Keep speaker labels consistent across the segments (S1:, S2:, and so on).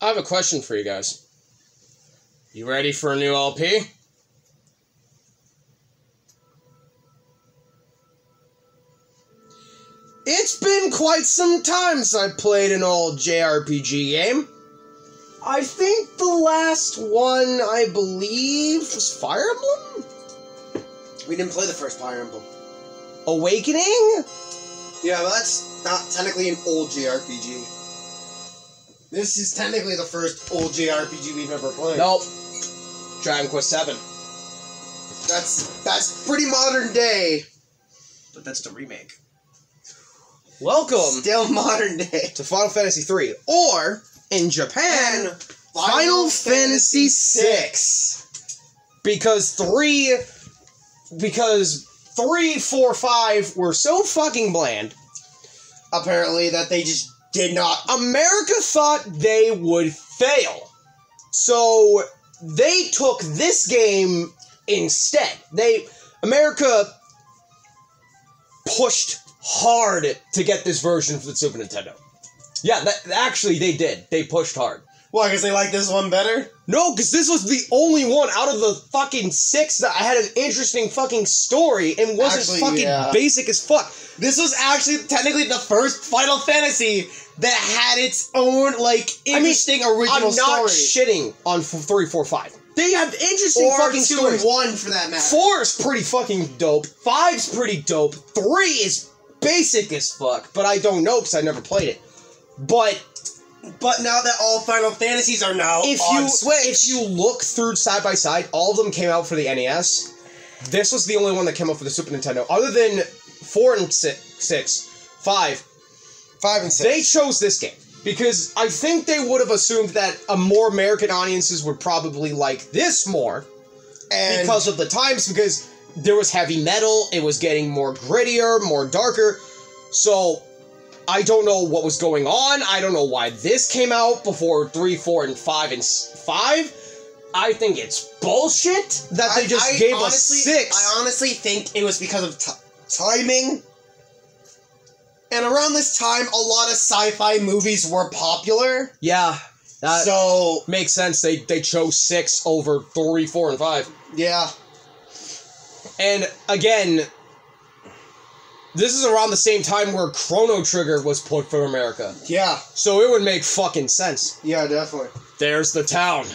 S1: I have a question for you guys. You ready for a new LP? It's been quite some time since I played an old JRPG game. I think the last one I believe was Fire Emblem?
S2: We didn't play the first Fire Emblem.
S1: Awakening?
S2: Yeah, but that's not technically an old JRPG. This is technically the first old JRPG we've ever played.
S1: Nope. Dragon Quest VII.
S2: That's that's pretty modern day. But that's the remake.
S1: Welcome
S2: Still modern day.
S1: to Final Fantasy III, or in Japan, Final Fantasy VI. Because three, because three, four, five were so fucking bland.
S2: Apparently, that they just did not.
S1: America thought they would fail, so they took this game instead. They America pushed hard to get this version for the Super Nintendo. Yeah, that actually they did. They pushed hard.
S2: Why? Because they like this one better.
S1: No, because this was the only one out of the fucking six that I had an interesting fucking story and wasn't
S2: Actually,
S1: fucking
S2: yeah.
S1: basic as fuck.
S2: This was actually technically the first Final Fantasy that had its own like interesting original
S1: I'm not
S2: story.
S1: shitting on f- three, four, five. They have interesting
S2: or
S1: fucking
S2: two
S1: stories.
S2: and one for that matter.
S1: Four is pretty fucking dope. Five's pretty dope. Three is basic as fuck, but I don't know because I never played it. But
S2: But now that all Final Fantasies are now
S1: if
S2: on
S1: you
S2: Switch,
S1: if you look through side by side, all of them came out for the NES. This was the only one that came out for the Super Nintendo, other than four and six, six five.
S2: and six,
S1: They chose this game because I think they would have assumed that a more American audiences would probably like this more
S2: and
S1: because of the times because there was heavy metal it was getting more grittier more darker so i don't know what was going on. I don't know why this came out before 3 4 and 5 and 5 i think it's bullshit that they just
S2: I
S1: gave
S2: honestly,
S1: us 6
S2: I honestly think it was because of t- timing. And around this time, a lot of sci-fi movies were popular.
S1: yeah that
S2: so
S1: makes sense. They they chose 6 over 3 4 and 5
S2: yeah,
S1: and again this is around the same time where chrono trigger was put for america
S2: yeah,
S1: so it would make fucking sense
S2: yeah, definitely.
S1: There's the town.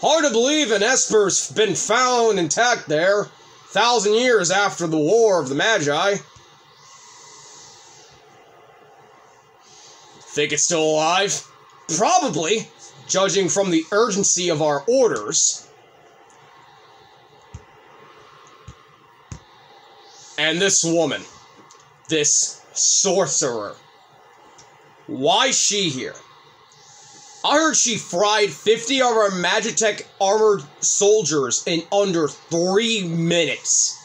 S1: Hard to believe an Esper's been found intact there, thousand years after the War of the Magi. Think it's still alive? Probably, judging from the urgency of our orders. And this woman, this sorcerer. Why's she here? I heard she fried 50 of our Magitech armored soldiers in under three minutes.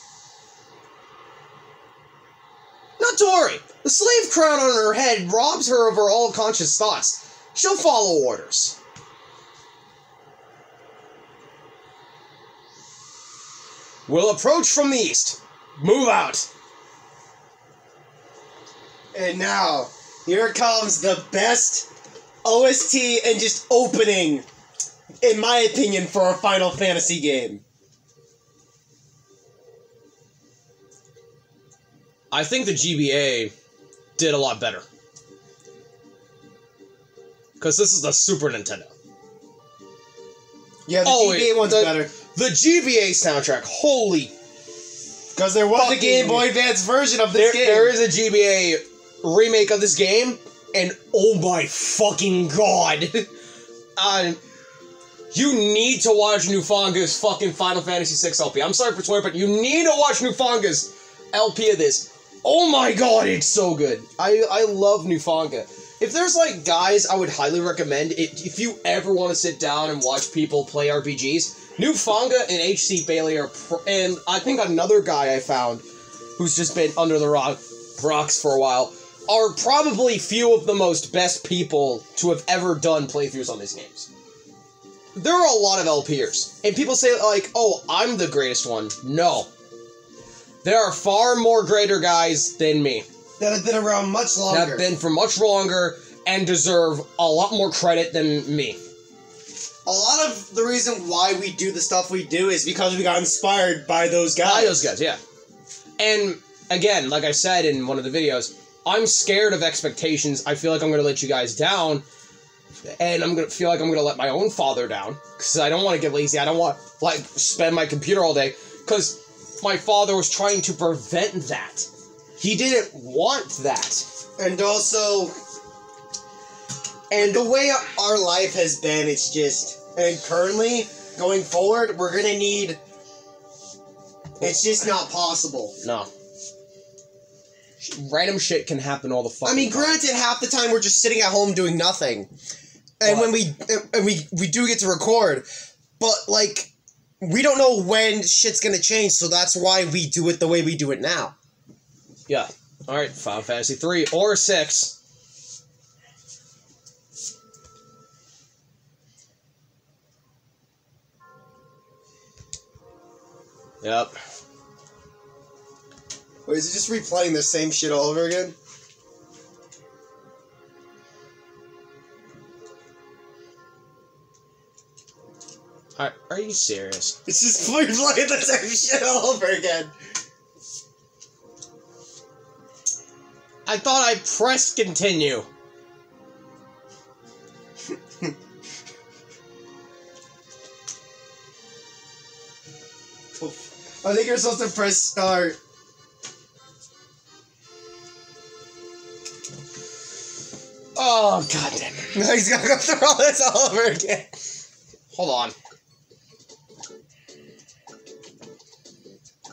S1: Not to worry, the slave crown on her head robs her of her all conscious thoughts. She'll follow orders. We'll approach from the east. Move out.
S2: And now, here comes the best OST and just opening, in my opinion, for a Final Fantasy game.
S1: I think the GBA did a lot better. Because this is the Super Nintendo.
S2: Yeah, the
S1: Oh,
S2: GBA
S1: wait,
S2: one's
S1: the-
S2: better.
S1: The GBA soundtrack, holy.
S2: Because there was a Game Boy Advance version of
S1: There,
S2: this game.
S1: there is a GBA remake of this game, and oh my fucking god. uh, you need to watch Nufanga's fucking Final Fantasy VI LP. I'm sorry for swearing, but you need to watch Nufanga's LP of this. Oh my god, it's so good. I, I love Nufanga. If there's like guys, I would highly recommend it. If you ever want to sit down and watch people play RPGs, Nufanga and HC Bailey are, and I think another guy I found who's just been under the rock rocks for a while, are probably few of the most best people to have ever done playthroughs on these games. There are a lot of LPers, and people say like, "Oh, I'm the greatest one." No, there are far more greater guys than me
S2: that have been around much longer.
S1: that have been for much longer and deserve a lot more credit than me.
S2: A lot of the reason why we do the stuff we do is because we got inspired by those guys.
S1: By those guys, yeah. And again, like I said in one of the videos, I'm scared of expectations. I feel like I'm going to let you guys down, and I'm going to feel like I'm going to let my own father down because I don't want to get lazy. I don't want like spend my computer all day because my father was trying to prevent that. He didn't want that.
S2: And also, and the way our life has been, it's just, and currently going forward, we're gonna need. It's just not possible.
S1: No. Random shit can happen all the fucking
S2: I mean,
S1: time.
S2: granted, half the time we're just sitting at home doing nothing, and when we and we we do get to record, but like we don't know when shit's gonna change, so that's why we do it the way we do it now.
S1: Yeah. All right, Final Fantasy three or six. Yep.
S2: Wait, is it just replaying the same shit all over again?
S1: Are, are you serious?
S2: It's just replaying the same shit all over again.
S1: I thought I pressed continue.
S2: I think you're supposed to press start.
S1: Oh god damn it.
S2: He's gonna go through all this all over again.
S1: Hold on.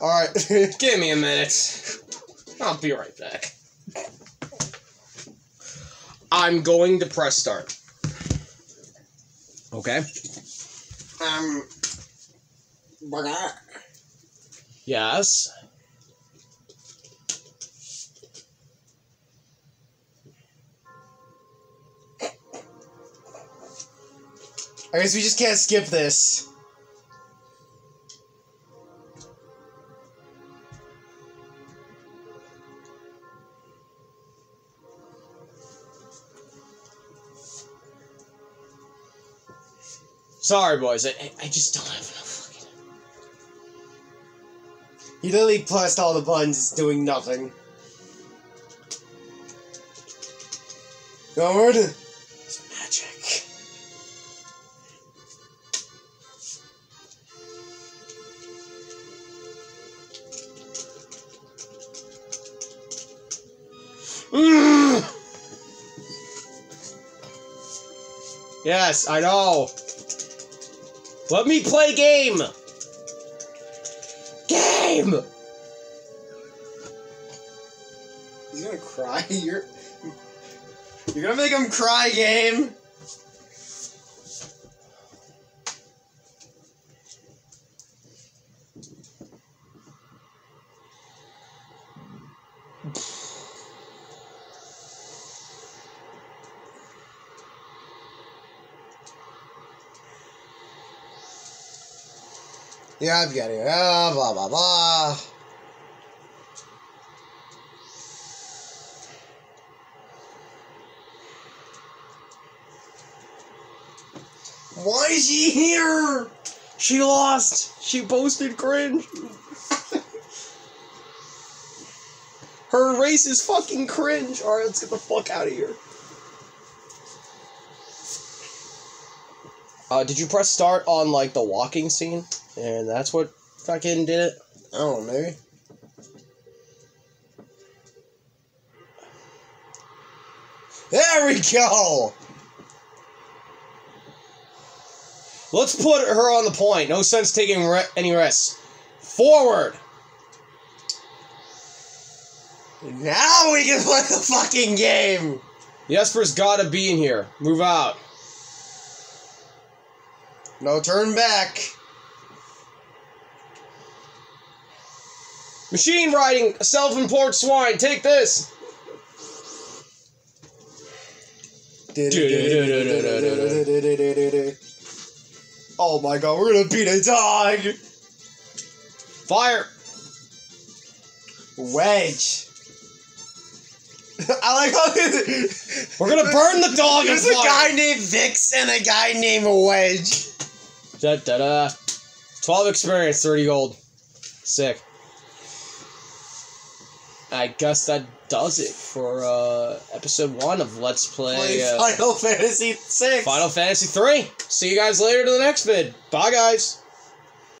S2: Alright.
S1: Give me a minute. I'll be right back. I'm going to press start. Okay?
S2: um.
S1: Yes.
S2: I guess we just can't skip this.
S1: Sorry, boys. I, I just don't have enough fucking.
S2: He literally pressed all the buttons, doing nothing. Onward. It's magic. Mm.
S1: Yes, I know. Let me play game. Game.
S2: He's gonna cry. You're. You're gonna make him cry, game. Yeah, I've got it. Ah, blah blah blah. Why is she here?
S1: She lost. She posted cringe. Her race is fucking cringe. All right, let's get the fuck out of here. Uh, did you press start on like the walking scene, and that's what fucking did it?
S2: I don't know, maybe. There we go.
S1: Let's put her on the point. No sense taking re- any risks. Forward.
S2: Now we can play the fucking game.
S1: The Esper's gotta be in here. Move out.
S2: No turn back.
S1: Machine riding, self-import swine. Take this.
S2: Oh my god, we're gonna beat a dog!
S1: Fire.
S2: Wedge. I like how
S1: We're gonna burn the dog
S2: there's a guy named Vicks and a guy named Wedge.
S1: Da da da. Twelve experience, thirty gold. Sick. I guess that does it for uh, episode one of Let's Play
S2: Play
S1: uh,
S2: Final Fantasy Six.
S1: Final Fantasy three. See you guys later to the next vid. Bye, guys.